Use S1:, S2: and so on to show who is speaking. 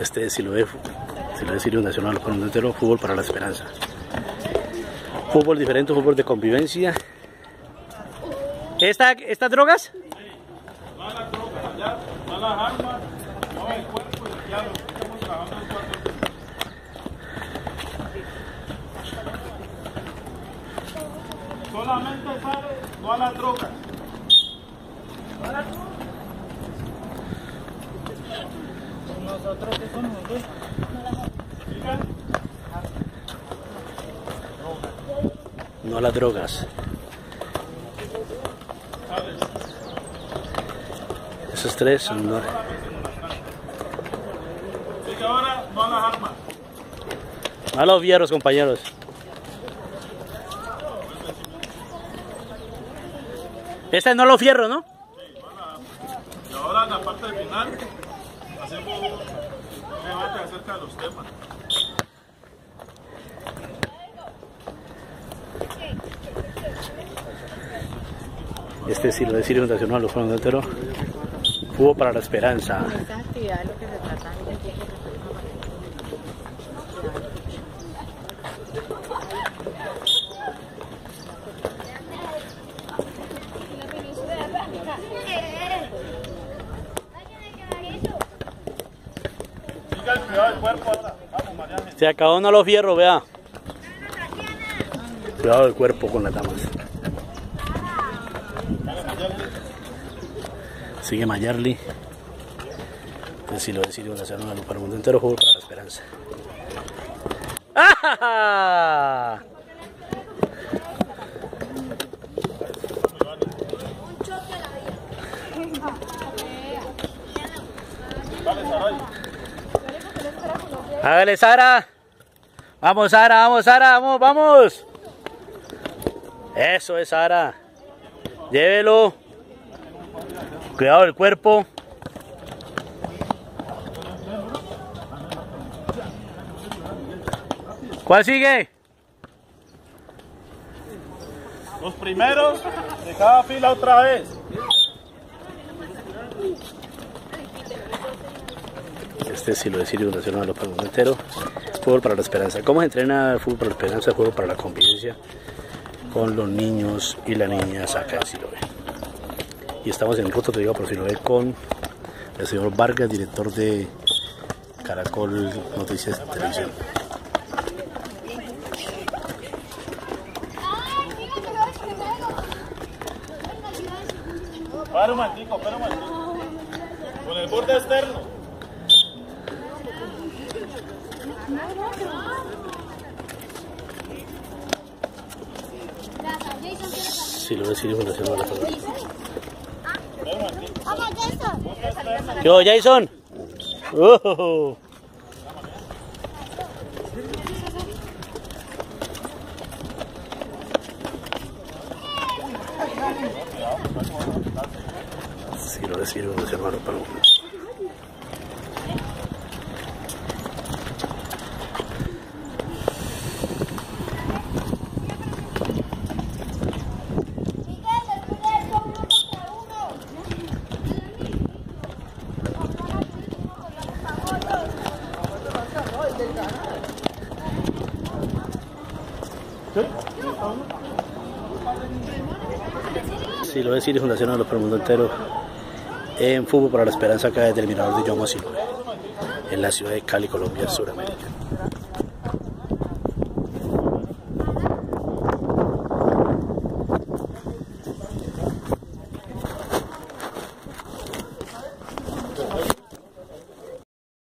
S1: Este es Siloé, Siloé Sirio Nacional, por entero, fútbol para la esperanza. Fútbol diferente, fútbol de convivencia. ¿Esta, ¿Estas drogas?
S2: Allá, armas, no cuerpo y estamos trabajando en cuatro Solamente sale, no a las drogas.
S3: Nosotros que somos,
S1: No a las drogas. Esos tres son no,
S2: ahora, no a las armas.
S1: a los fierros, compañeros. Este no lo fierro, ¿no?
S2: Y ahora en la parte final hacemos un debate acerca de los temas.
S1: Este sí lo de Sirio Nacional, los fueron entero. Fútbol para la esperanza.
S3: Estas actividades lo que se tratan es de
S2: Diga el cuidado del cuerpo ahora. Vamos, Mariana.
S1: Se acabó no los fierros, vea. Cuidado del cuerpo con las damas. Sigue Mayarli. Este sí lo de Sirio Nacional, para el mundo entero, fútbol para la esperanza. ¡Ah!
S2: Dale, Saray.
S1: Hágale, Sara. Vamos, Sara, vamos, Sara, vamos, vamos. Eso es, Sara. Llévelo. Cuidado del cuerpo. ¿Cuál sigue?
S2: Los primeros de cada fila otra vez.
S1: Este sí lo de Sirio Nacional, lo pongo entero. Fútbol para la esperanza. ¿Cómo se entrena el fútbol para la esperanza? Fútbol para la convivencia con los niños y las niñas acá en Siloé. Y estamos en Ruta Te digo por Siloé con el señor Vargas, director de Caracol Noticias Televisión.
S2: Para un momentico, para un. Con el borde externo.
S1: Sí, lo de Sirio Nacional. lo.
S2: Borde externo.
S1: ¿Qué Jason? Uh, Sí, lo de Sirio Nacional. lo. Sí, lo de Sirio Nacional, para el mundo entero. En fútbol para la esperanza acá de Terminador de Yoma Siloé, en la ciudad de Cali, Colombia, Suramérica.